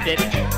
I did it.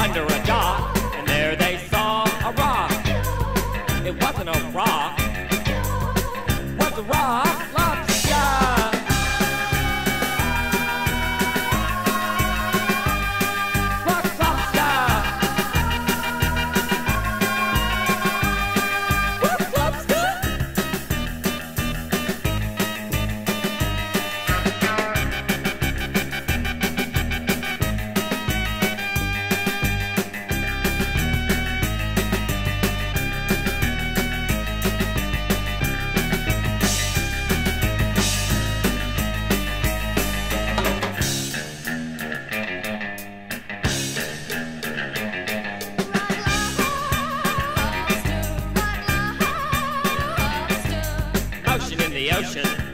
under a dock, and there they saw a rock. It wasn't a rock, was a rock. ocean.